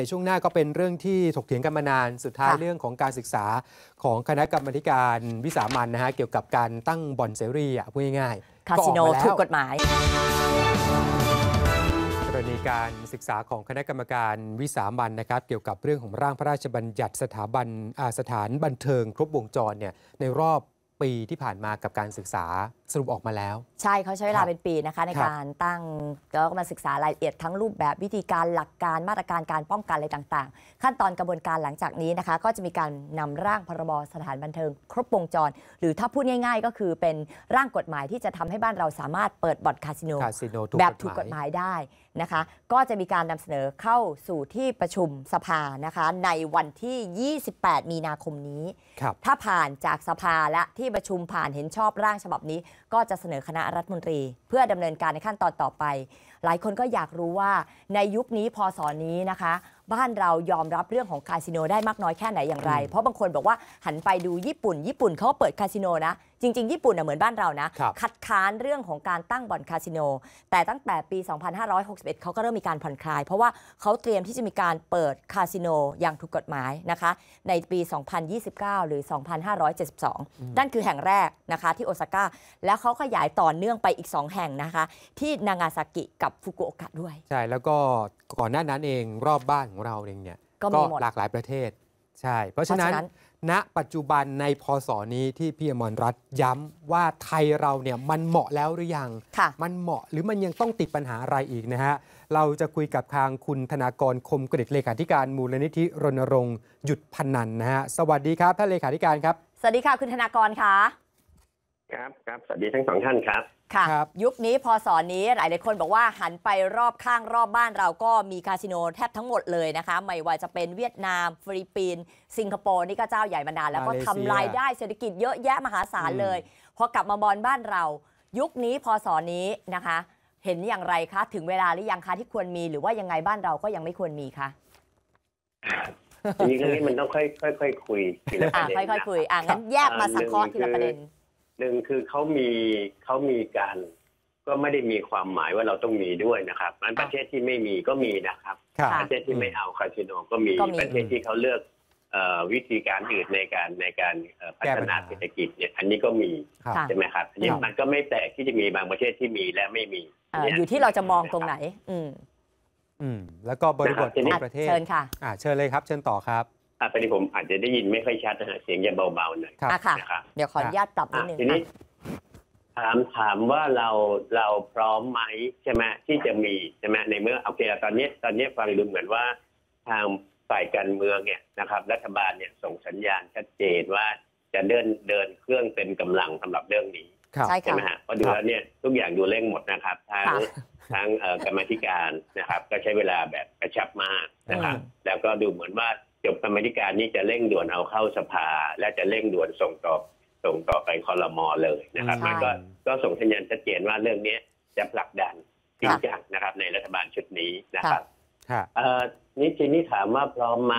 ในช่วงหน้าก็เป็นเรื่องที่ถกเถียงกันมานาน สุดท้ายค่ะเรื่องของการศึกษาของคณะกรรมาธิการวิสามันนะฮะเกี่ยวกับการตั้งบ่อนเสรีอะพูดง่ายๆคาสิโนออมาแล้วถูกกฎหมายกรณีการศึกษาของคณะกรรมการวิสามันนะครับเกี่ยวกับเรื่องของร่างพระราชบัญญัติสถาบันอ่าสถานบันเทิง ครบวงจรเนี่ยในรอบ ปีที่ผ่านมากับการศึกษาสรุปออกมาแล้ว ใช่เขาใช้เวคลารับเป็นปีนะคะ ในครับการตั้งแล้วก็มาศึกษารายละเอียดทั้งรูปแบบวิธีการหลักการมาตรการการป้องกันอะไรต่างๆ ขั้นตอนกระบวนการหลังจากนี้นะคะ ก็จะมีการนำร่างพรบสถานบันเทิง ครบวงจร หรือถ้าพูดง่าย ๆ ก็คือเป็นร่างกฎหมายที่จะทำให้บ้านเราสามารถเปิดบ่อนคาสิโนคาสิโนถูกแบบถูกกฎหมายได้นะคะ ก็จะมีการนำเสนอเข้าสู่ที่ประชุมสภานะคะ ในวันที่ 28 มีนาคมนี้ครับถ้าผ่านจากสภาและที่ประชุมผ่านเห็นชอบร่างฉบับนี้ ก็จะเสนอคณะรัฐมนตรี เพื่อดำเนินการในขั้นตอนต่อไป หลายคนก็อยากรู้ว่าในยุคนี้พศนี้นะคะ บ้านเรายอมรับเรื่องของคาสิโนได้มากน้อยแค่ไหนอย่างไรอืมเพราะบางคนบอกว่าหันไปดูญี่ปุ่น ญี่ปุ่นเขาก็เปิดคาสิโนนะ จริง ๆ ญี่ปุ่นน่ะเหมือนบ้านเรานะครับคัดค้านเรื่องของการตั้งบ่อนคาสิโน แต่ตั้งแต่ปี 2561 เขาก็เริ่มมีการผ่อนคลาย เพราะว่าเขาเตรียมที่จะมีการเปิดคาสิโนอย่างถูกกฎหมายนะคะ ในปี 2029 หรือ 2572 นั่นคือแห่งแรกนะคะที่โอซาก้าแล้วเขาขยายต่อเนื่องไปอีก 2 แห่งนะคะ ที่นางาซากิกับฟุกุโอกะด้วยใช่แล้วก็ก่อนหน้านั้นเองรอบบ้านของเราเองเนี่ยก็มีหมด หลากหลายประเทศ ใช่ เพราะฉะนั้น เพราะฉะนั้น ณปัจจุบันในพศนี้ที่พี่อมรรัตน์ย้ำว่าไทยเราเนี่ยมันเหมาะแล้วหรือยัง ค่ะ มันเหมาะหรือมันยังต้องติดปัญหาอะไรอีกนะฮะ เราจะคุยกับทางคุณธนากรคมกริตเลขาธิการมูลนิธิรณรงค์หยุดพนันนะฮะ สวัสดีครับท่านเลขาธิการครับ สวัสดีค่ะคุณธนากรค่ะ ครับครับสวัสดีทั้งสองท่านครับ ค่ะครับยุคนี้พอสอนนี้หลายหลายๆคนบอกว่าหันไปรอบข้างรอบบ้านเราก็มีคาสิโนแทบทั้งหมดเลยนะคะ ไม่ว่าจะเป็นเวียดนาม ฟิลิปปินส์สิงคโปร์นี่ก็เจ้าใหญ่มานานแล้วก็มาเลเซียทำรายได้เศรษฐกิจเยอะแยะมหาศาลอืมเลย พอกลับมามองบ้านเรา ยุคนี้พอสอนนี้นะคะ เห็นอย่างไรคะ ถึงเวลาหรือยังคะที่ควรมีหรือว่ายังไงบ้านเราก็ยังไม่ควรมีคะทีนี้เรื่องนี้มันต้องค่อยค่อยค่อยคุยทีละปอ่าระเด็นค่อยๆคุยอ่านะงั้นแยกมาสังเคราะห์ทีละประเด็น หนึ่งคือเขามีเขามีการก็ไม่ได้มีความหมายว่าเราต้องมีด้วยนะครับมันประเทศที่ไม่มีก็มีนะครับครับ ค่ะประเทศที่ไม่เอาคาสิโนก็มีก็มี ประเทศที่เขาเลือกเอ่อวิธีการอื่นในการในการเอ่อพัฒนาแก้ปัญหา เศรษฐกิจเนี่ยอันนี้ก็มีครับ ค่ะ ใช่ไหมครับอันนี้ครับมันก็ไม่แปลกที่จะมีบางประเทศที่มีและไม่มีเอ่ออยู่ที่เราจะมองตรงไหน อืมอืมแล้วก็บริบททีขนี้องประเทศเชิญค่ะ อ่าเชิญเลยครับ เชิญต่อครับ อะตอนนี้ผมอาจจะได้ยินไม่ค่อยชัดนะฮะเสียงจะเบาๆหน่อยครับอะค่ะ นะครับเดี๋ยวขออนุญาตปรับนิดอะนึงทีนี้ ค่ะถามถามว่าเราเราพร้อมไหมใช่ไหมที่จะมีใช่ไหมในเมื่อโอเคตอนนี้ตอนนี้ฟังดูเหมือนว่า ทางฝ่ายการเมืองเนี่ยนะครับ รัฐบาลเนี่ยส่งสัญญาณชัดเจนว่าจะเดินเดินเครื่องเต็มกำลังสำหรับเรื่องนี้ ครับ ใช่ใช่ไหมฮะเพราะดูแล้วเนี่ยทุกอย่างดูเร่งหมดนะครับทั้งค่ะทั้งเอ่อกรรมาธิการนะครับ ก็ใช้เวลาแบบกระชับมากนะครับอืมแล้วก็ดูเหมือนว่า จบกรรมาธิการนี้จะเร่งด่วนเอาเข้าสภา และจะเร่งด่วนส่งต่อส่งต่อไปคอรมอเลยนะครับใช่มันก็ก็ส่งสัญญาณชัดเจนว่าเรื่องนี้จะผลักดันจริงจังนะครับ ในรัฐบาลชุดนี้นะครับฮะเอ่อนี่ทีนี้ถามว่าพร้อมไหม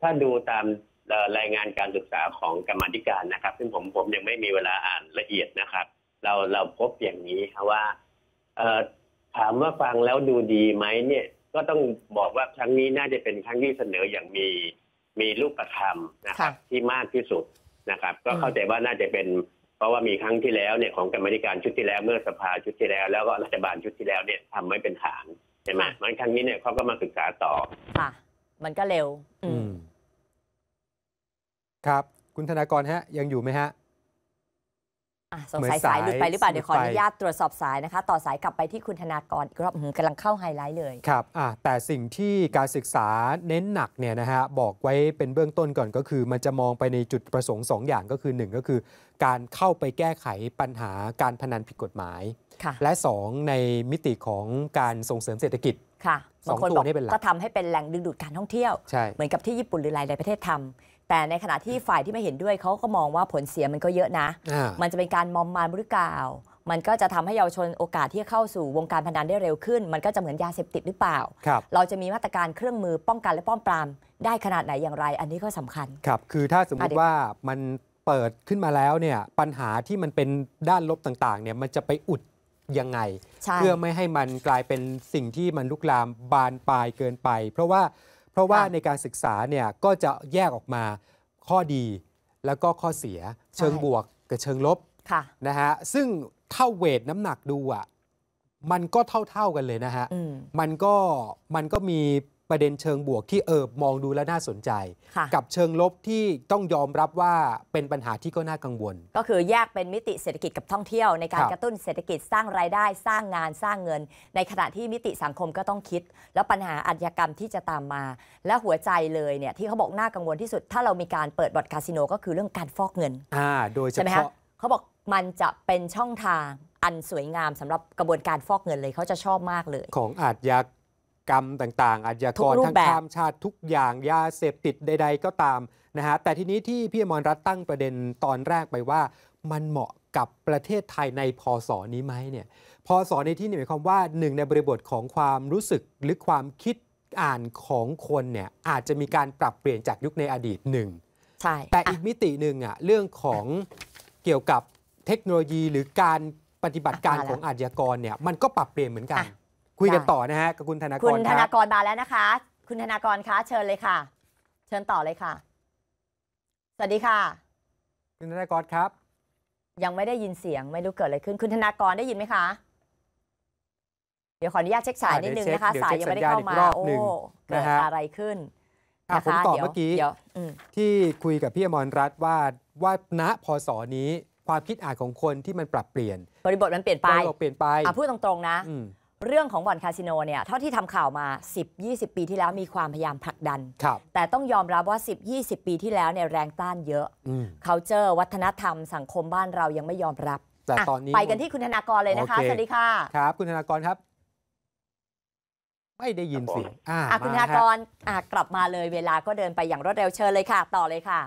ถ้าดูตามเอ่อรายงานการศึกษาของกรรมาธิการนะครับ ซึ่งผมผมยังไม่มีเวลาอ่านละเอียดนะครับ เราเราพบอย่างนี้ครับว่าเอ่อถามว่าฟังแล้วดูดีไหมเนี่ย ก็ต้องบอกว่าครั้งนี้น่าจะเป็นครั้งที่เสนออย่างมีมีรูปธรรมนะครับค่ะที่มากที่สุดนะครับ ก็อืมเข้าใจว่าน่าจะเป็น เพราะว่ามีครั้งที่แล้วเนี่ยของกรรมาธิการชุดที่แล้วเมื่อสภาชุดที่แล้ว แล้วก็รัฐบาลชุดที่แล้วเนี่ยทำไว้เป็นฐานใช่ไหมมันครั้งนี้เนี่ยเขาก็มาศึกษาต่อค่ะ มันก็เร็ว อือืมมครับ คุณธนากรฮะ ยังอยู่ไหมฮะอะ สงเหมือนสัยสายสายหลุดไปหรือเปล่า เดี๋ยวขออหลุดนุไปญาตตรวจสอบสายนะคะ ต่อสายกลับไปที่คุณธนากร อีกรอบอื้อหือกำลังเข้าไฮไลท์เลย ครับอะแต่สิ่งที่การศึกษาเน้นหนักเนี่ยนะฮะบอกไว้เป็นเบื้องต้นก่อนก็คือ มันจะมองไปในจุดประสงค์ 2 อย่างก็คือ 1 ก็คือ การเข้าไปแก้ไขปัญหาการพนันผิดกฎหมายค่ะและ 2 ในมิติของการส่งเสริมเศรษฐกิจค่ะสองบางคนตัวบอกนี่เป็นหลักก็ทำให้เป็นแหล่งดึงดูดการท่องเที่ยวใช่เหมือนกับที่ญี่ปุ่นหรือหลายๆประเทศทำ แต่ในขณะที่ฝ่ายที่ไม่เห็นด้วยเขาก็มองว่าผลเสียมันก็เยอะนะอ่ามันจะเป็นการมอมมามหรือเปล่ามันก็จะทำให้เยาวชนโอกาสที่จะเข้าสู่วงการพนันได้เร็วขึ้น มันก็จะเหมือนยาเสพติดหรือเปล่าครับเราจะมีมาตรการเครื่องมือป้องกันและป้องปราม ได้ขนาดไหนอย่างไร อันนี้ก็สำคัญ ครับ คือถ้าสมมอะติเดี๋ยวว่ามันเปิดขึ้นมาแล้วเนี่ยปัญหาที่มันเป็นด้านลบต่างๆเนี่ยมันจะไปอุดยังไงใช่เพื่อไม่ให้มันกลายเป็นสิ่งที่มันลุกลามบานปลายเกินไป เพราะว่า เพราะว่าค่ะในการศึกษาเนี่ยก็จะแยกออกมาข้อดีแล้วก็ข้อเสียเชิงบวกกับเชิงลบค่ะนะฮะซึ่งเท่าเวทน้ำหนักดูอะมันก็เท่าๆกันเลยนะฮะอืมมันก็มันก็มี ประเด็นเชิงบวกที่เออมองดูแล้วน่าสนใจค่ะกับเชิงลบที่ต้องยอมรับว่าเป็นปัญหาที่ก็น่ากังวล ก็คือแยกเป็นมิติเศรษฐกิจกับท่องเที่ยวในการครับกระตุ้นเศรษฐกิจสร้างรายได้สร้างงานสร้างเงิน ในขณะที่มิติสังคมก็ต้องคิด แล้วปัญหาอาชญากรรมที่จะตามมา และหัวใจเลยเนี่ยที่เขาบอกน่ากังวลที่สุด ถ้าเรามีการเปิดบ่อนคาสิโนก็คือเรื่องการฟอกเงินอ่าโดยเฉใช่ไหมคะพาะเขาบอกมันจะเป็นช่องทางอันสวยงามสำหรับกระบวนการฟอกเงินเลยเขาจะชอบมากเลย ของอาชญา กรรมต่างๆ อาชญากทุรกรูปทั้งแบบข้ามชาติทุกอย่างยาเสพติดใด ๆ ก็ตามนะฮะแต่ทีนี้ที่พี่อมรรัตน์ตั้งประเด็นตอนแรกไปว่า มันเหมาะกับประเทศไทยในพศนี้ไหมเนี่ยพศในที่นี้หมายความว่าหนึ่งในบริบทของความรู้สึกหรือความคิดอ่านของคนเนี่ยอาจจะมีการปรับเปลี่ยนจากยุคในอดีตหนึ่งใช่แต่อะอีกมิติหนึ่งอะเรื่องของเกี่ยวกับเทคโนโลยีหรือการปฏิบัติการอะมาแล้วของอาชญากรเนี่ยมันก็ปรับเปลี่ยนเหมือนกันอะ คุยกันได้ต่อนะฮะกับคุณธนากคุณรธคนารับกรมาแล้วนะคะ คุณธนากรคะเชิญเลยค่ะ เชิญต่อเลยค่ะ สวัสดีค่ะ คุณธนากรครับ ยังไม่ได้ยินเสียงไม่รู้เกิดอะไรขึ้น คุณธนากรได้ยินไหมคะ เดี๋ยวขออนุญาตเช็คสายอ่านิดนึงเดี๋ยวนะคะเช็คสายเดี๋ยัยวงไม่ได้เข้ามาเช็คสัญญาณอีกรอบโอ้หนึ่งเกิดนะฮะอะไรขึ้นอะนะคะผมตอบดี๋ยวเมื่อกี้เดี๋ยวอืมที่คุยกับพี่อมรรัตน์ว่าว่าณพศนี้ความคิดอ่านของคนที่มันปรับเปลี่ยน บริบทมันเปลี่ยนไปบริบทเปลี่ยนไปอะพูดตรงๆนะอืม เรื่องของบ่อนคาสิโนเนี่ยเท่าที่ทำข่าวมา 10-20 ปีที่แล้วมีความพยายามผลักดันครับแต่ต้องยอมรับว่า 10-20 ปีที่แล้วเนี่ยแรงต้านเยอะอืม culture วัฒนธรรมสังคมบ้านเรายังไม่ยอมรับ แต่อะตอนนี้ไปกันที่คุณธนากรเลยนะคะโอเคสวัสดีค่ะครับ คุณธนากรครับไม่ได้ยินเสียงอ่าอะคุณธมนาฮะกรอะกลับมาเลยเวลาก็เดินไปอย่างรวดเร็วเชิญเลยค่ะ ต่อเลยค่ะ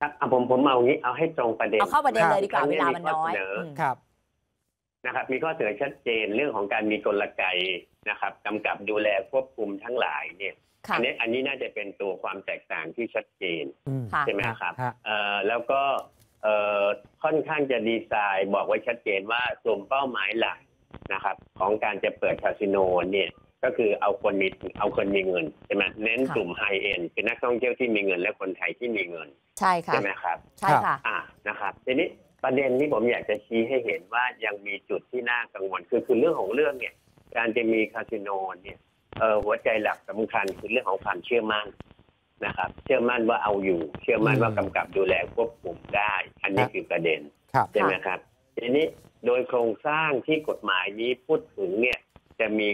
ครับอะผมผมเอางี้เอาให้ตรงประเด็นเอาเข้าประเด็นเลยดีกว่าครั้งเวนี้ลามันน้อยมีข้อเสนออืมครับ นะครับ มีข้อเสนอชัดเจนเรื่องของการมีกลไกนะครับกำกับดูแลควบคุมทั้งหลายเนี่ยค่ะอันี้อันนี้น่าจะเป็นตัวความแตกต่างที่ชัดเจนอืมค่ะใช่ไหมครับฮะเอ่อแล้วก็เอ่อค่อนข้างจะดีไซน์บอกไว้ชัดเจนว่ากลุ่มเป้าหมายหลักนะครับ ของการจะเปิดคาสิโนเนี่ยก็คือเอาคนมีเอาคนมีเงินใช่ไหมเน้นค่ะกลุ่มไฮเอ็นเป็นนักท่องเที่ยวที่มีเงินและคนไทยที่มีเงิน ใช่ค่ะใช่ไหมครับ ใช่ค่ะอ่านะครับทีนี้ ประเด็นที่ผมอยากจะชี้ให้เห็นว่ายังมีจุดที่น่ากังวลคือคือเรื่องของเรื่องเนี่ย การจะมีคาสิโนเนี่ยเออหัวใจหลักสำคัญคือเรื่องของความเชื่อมั่นนะครับ เชื่อมั่นว่าเอาอยู่ เชื่อมั่นว่ากำกับดูแลควบคุมได้ อันนี้คือประเด็นครับใช่ไหมครับทีนี้โดยโครงสร้างที่กฎหมายนี้พูดถึงเนี่ยจะมี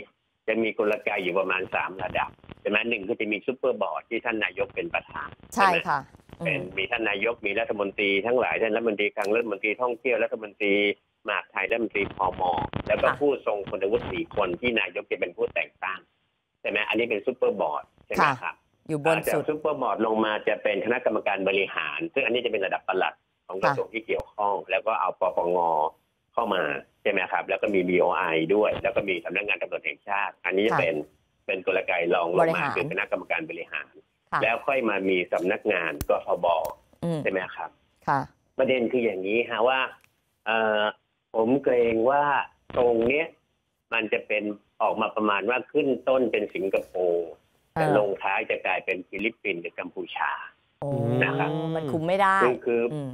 จะมีกลไกอยู่ประมาณสามระดับใช่ไหมหนึ่งก็จะมีซูเปอร์บอร์ดที่ท่านนายกเป็นประธานใช่ไหมค่ะอื เป็นมมีท่านนายกมีรัฐมนตรีทั้งหลายท่านรัฐมนตรีคลังรัฐมนตรีท่องเที่ยวรัฐมนตรีมหาดไทยรัฐมนตรีพมแล้วก็ค่ะผู้ทรงคุณวุฒิสี่คนที่นายกจะเป็นผู้แต่งตั้งใช่ไหมอันนี้เป็นซูเปอร์บอร์ดใช่ไหมครับอยู่บนจากสุดซูเปอร์บอร์ดลงมาจะเป็นคณะกรรมการบริหาร ซึ่งอันนี้จะเป็นระดับปลัดของกระทรวงที่เกี่ยวข้อง แล้วก็เอาปปงเข้ามาใช่ไหมครับ แล้วก็มี BOI ด้วย แล้วก็มีสำนักงานตำรวจแห่งชาติ อันนี้จะค่ะเป็นเป็นกลไกรองลงมาบริหารคือคณะกรรมการบริหารค่ะ แล้วค่อยมามีสำนักงานกทบอืมใช่ไหมครับ ค่ะ ประเด็นคืออย่างนี้ฮะว่าเอ่อผมเกรงว่าตรงเนี้ยมันจะเป็นออกมาประมาณว่าขึ้นต้นเป็นสิงคโปร์แต่เออลงท้ายจะกลายเป็นฟิลิปปินส์หรือกัมพูชาโอ้นะครับมันคุมไม่ได้คือคืออืม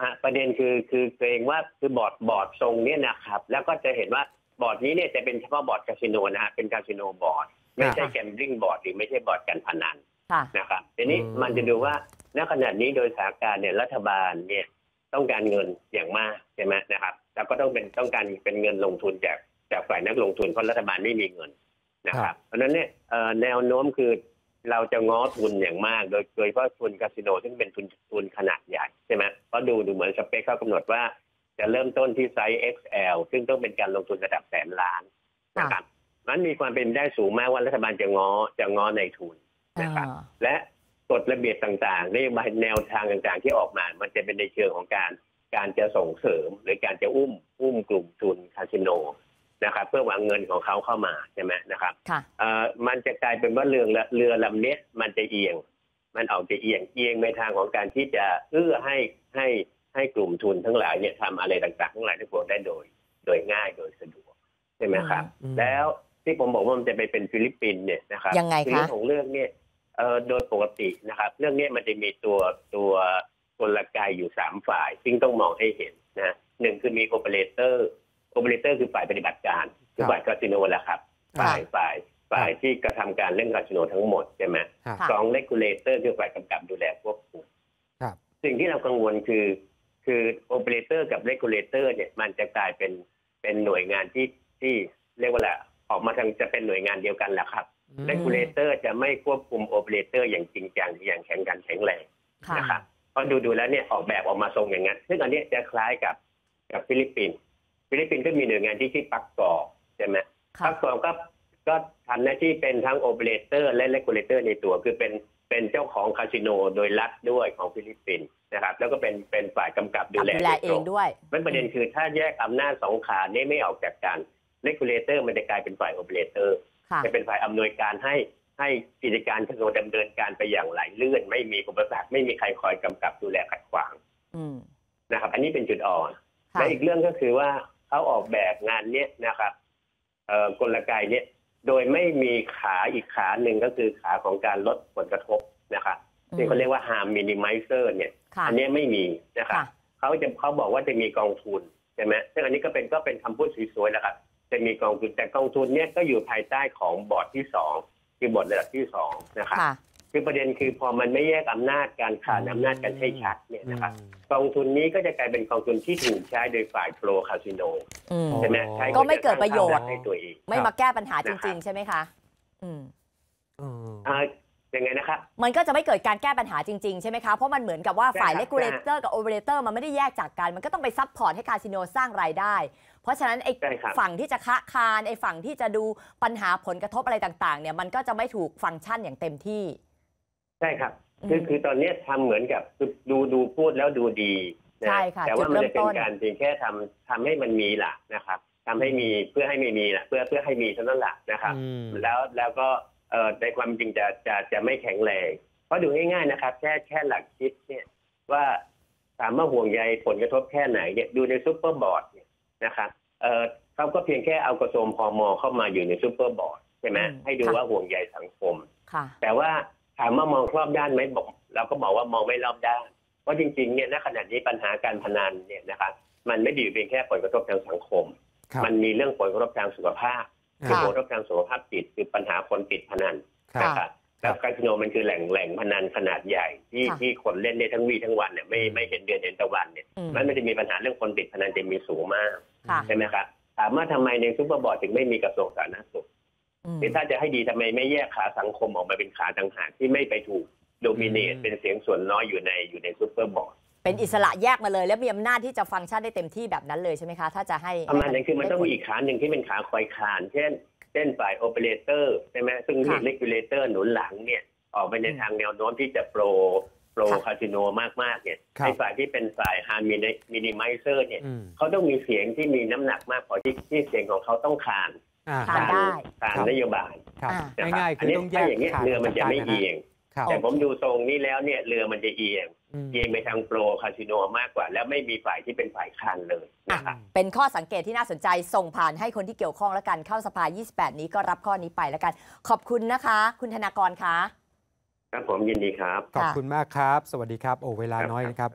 อะประเด็นคือคือเกรงว่าคือบอร์ดบอร์ดทรงเนี้ยนะครับ แล้วก็จะเห็นว่าบอร์ดนี้เนี่ยจะเป็นเฉพาะบอร์ดคาสิโนนะฮะเป็น casino board ไม่ใช่ค่ะ gambling board หรือไม่ใช่บอร์ดการพนัน ค่ะนะครับทีนี้อืมมันจะดูว่าณขณะนี้โดยสถานการณ์เนี่ยรัฐบาลเนี่ยต้องการเงินอย่างมากใช่ไหมนะครับ แล้วก็ต้องเป็นต้องการเป็นเงินลงทุนจากจากฝ่ายนักลงทุนเพราะรัฐบาลไม่มีเงินนะครับ เพราะฉะนั้นเนี่ยเอ่อแนวโน้มคือเราจะง้อทุนอย่างมาก โดยโดยเฉพาะทุนคาสิโนซึ่งเป็นทุนทุนขนาดใหญ่ใช่ไหมเพราะดูดูเหมือนสเปคเขากำหนดว่าจะเริ่มต้นที่ไซส์ XL ซึ่งต้องเป็นการลงทุนระดับแสนล้านนะครับมันมีความเป็นได้สูงมากว่ารัฐบาลจะง้อจะง้อในทุน นะครับอ่าและกฎระเบียบต่างๆนโยบายแนวทางต่างๆ ที่ออกมา มันจะเป็นในเชิงของการการจะส่งเสริมหรือการจะอุ้มอุ้มกลุ่มทุนคาสิโนนะครับเพื่อวางเงินของเขาเข้ามาใช่ไหมนะครับค่ะเอ่อมันจะกลายเป็นว่าเรือละเรือลำเนี้ยมันจะเอียง มันออกจะเอียงเอียงไปทางของการที่จะเอื้อให้ให้ให้กลุ่มทุนทั้งหลายเนี่ยทำอะไรต่างๆ ทั้งหลายทั้งปวงได้โดย โดยง่ายโดยสะดวกใช่ไหมครับอืมแล้วที่ผมบอกว่ามันจะไปเป็นฟิลิปปินส์เนี่ยนะครับยังไงคะอเรื่องของเรื่องเนี่ย เอ่อโดยปกตินะครับ เรื่องเนี้ยมันจะมีตัวตัวกลไกอยู่สามฝ่าย ซึ่งต้องมองให้เห็นนะหนึ่งคือมี operator operator คือฝ่ายปฏิบัติการคือฝ่ายคาสิโนแหละครับค่ะฝ่ายฝ่ายฝ่ายที่กระทำการเล่นคาสิโนทั้งหมดใช่ไหมครับค่ะสอง regulator คือฝ่ายกำกับดูแลควบคุมครับสิ่งที่เรากังวลคือคือโอเปอเรเตอร์กับ regulator เนี่ยมันจะกลายเป็นเป็นหน่วยงานที่ที่เรียกว่าอะไรออกมาทางจะเป็นหน่วยงานเดียวกันแหละครับอืม regulator จะไม่ควบคุมโอเปอเรเตอร์อย่างจริงจังอย่างแข็งกันแข็งแรงค่ะนะครับเพราะดูดูแล้วเนี่ยออกแบบออกมาทรงอย่างนั้นซึ่งอันเนี้ยจะคล้ายกับกับฟิลิปปินส์ฟิลิปปินส์ก็มีหน่วยงานที่ชื่อ PAGCORใช่ไหมค่ะ PAGCOR ก็ก็ทำหน้าที่เป็นทั้งโอเปอเรเตอร์และ regulator ในตัวคือเป็นเป็นเจ้าของคาสิโนโดยรัฐด้วยของฟิลิปปินส์นะครับ แล้วก็เป็นเป็นฝ่ายกำกับดูแลดูแลเองด้วยมันประเด็นคือถ้าแยกอำนาจสองขานี้ไม่ออกจากกัน regulator มันจะกลายเป็นฝ่ายโอเปอเรเตอร์ค่ะ จะเป็นฝ่ายอำนวยการให้ให้กิจการคาสิโนดำเนินการไปอย่างไหลลื่น ไม่มีอุปสรรคไม่มีใครคอยกำกับดูแลขัดขวางอืมนะครับ อันนี้เป็นจุดอ่อนค่ะและอีกเรื่องก็คือว่าเขาออกแบบงานเนี้ยนะครับเอ่อกลไกเนี้ยโดยไม่มีขาอีกขาหนึ่งก็คือขาของการลดผลกระทบนะครับที่เขาเรียกว่า harm minimizer เนี่ยค่ะอันเนี้ยไม่มีนะครับค่ะเขาจะเขาบอกว่าจะมีกองทุนใช่ไหมซึ่งอันนี้ก็เป็นก็เป็นคำพูดสวยๆนะครับ จะมีกองทุนแต่กองทุนเนี้ยก็อยู่ภายใต้ของบอร์ดที่สองคือบอร์ดระดับที่สองนะครับค่ะคือประเด็นคือพอมันไม่แยกอำนาจการขานอำนาจกันให้ชัดเนี่ยนะครับกองทุนนี้ก็จะกลายเป็นกองทุนที่ถูกใช้โดยฝ่าย pro คาสิโนอืมใช่ไหมใช้ก็ไม่เกิดประโยชน์ให้ตัวเองไม่มาแก้ปัญหาจนะครับ ใช่ไหมคะ อืมอืมอ่า ยังไงนะครับมันก็จะไม่เกิดการแก้ปัญหาจริง ๆ ใช่ไหมคะ เพราะมันเหมือนกับว่าฝ่ายใช่เลครับกูเลเตอร์กับโอเปอเรเตอร์มันไม่ได้แยกจากกัน มันก็ต้องไป support ให้คาสิโนสร้างรายได้ เพราะฉะนั้นไอ้ใช่ครับฝั่งที่จะคะคานไอ้ฝั่งที่จะดูปัญหาผลกระทบอะไรต่างๆ เนี่ยมันก็จะไม่ถูกฟังก์ชันอย่างเต็มที่ ใช่ครับอืมคือคือตอนเนี้ยทำเหมือนกับคือดูดูพูดแล้วดูดีนะใช่ค่ะแต่ว่าจุดเริ่จะมเป็นการเพียงแค่ทำทำให้มันมีล่ะนะครับทำให้มีเพื่อให้ไม่มีล่ะเพื่อเพื่อให้มีเท่านั้นแหละนะครับอืมแล้วแล้วก็เอ่อ ในความจริงจะจะจะไม่แข็งแรง เพราะดูง่ายๆนะครับ แค่แค่หลักคิดเนี่ยว่าถามว่าห่วงใยผลกระทบแค่ไหนเนี่ยดูใน super board เนี่ยนะครับเอ่อเขาก็เพียงแค่เอากระทรวงพม. เข้ามาอยู่ใน super board ใช่ไหมอืมให้ดูค่ะว่าห่วงใยสังคมค่ะแต่ว่าถามว่ามองรอบด้านไหมบอกเราก็บอกว่ามองไม่รอบด้านเพราะจริงๆเนี่ยณขณะนี้ปัญหาการพนันเนี่ยนะครับมันไม่ได้อยู่เพียงแค่ผลกระทบทางสังคมครับมันมีเรื่องผลกระทบทางสุขภาพ คคือรับผลกระทบทางสุขภาพจิตคือปัญหาคนติดพนันครับนะครับแล้วคาสิโนมันคือแหล่งแหล่งพนันขนาดใหญ่ที่ค่ะที่คนเล่นได้ทั้งวีทั้งวันเนี่ยไม่ไม่เห็นเดือนเห็นตะวันเนี่ยอืมมันมันจะมีปัญหาเรื่องคนติดพนันจะมีสูงมากค่ะใช่ไหมครับถามว่าทำไมในซูเปอร์บอร์ดถึงไม่มีกระทรวงสาธารณสุขอืมคือถ้าจะให้ดีทำไมไม่แยกขาสังคมออกมาเป็นขาต่างหากที่ไม่ไปถูก dominate อืมเป็นเสียงส่วนน้อยอยู่ในอยู่ใน super board เป็นอิสระแยกมาเลย แล้วมีอำนาจที่จะฟังก์ชันได้เต็มที่แบบนั้นเลยใช่ไหมคะ ถ้าจะให้ประมาณนั้นคือมันต้องมีอีกขาหนึ่งที่เป็นขาคอยคาน เช่นเช่นฝ่ายโอเปอเรเตอร์ใช่ไหมซึ่งมีค่ะ regulator หนุนหลังเนี่ยออกไปในอืมทางแนวโน้มที่จะ pro pro ค่ะคาสิโนมากๆเนี่ยครับในฝ่ายที่เป็นฝ่าย harm minimizer เนี่ยอืมเขาต้องมีเสียงที่มีน้ำหนักมากพอที่ที่เสียงของเขาต้องคานอ่าทานได้คานครับนโยบายครับอ่านะครับง่ายๆอัคืนอนี้ต้องแยถ้ากอย่างนี้ยขาดเรือมันจะไม่จากกัเอียงครับแต่ผมดูทรงนี้แล้วเนี่ยเรือมันจะเอียงอืม เอียงไปทางโปรคาสิโนมากกว่า แล้วไม่มีฝ่ายที่เป็นฝ่ายค้านเลยนะครับเป็นข้อสังเกตที่น่าสนใจส่งผ่านให้คนที่เกี่ยวข้องแล้วกันเข้าสภา 28 นี้ก็รับข้อนี้ไปแล้วกัน ขอบคุณนะคะ คุณธนากรคะครับผมยินดีครับ ขอบคุณมากครับ สวัสดีครับ โอ้เวลาน้อยนะครับ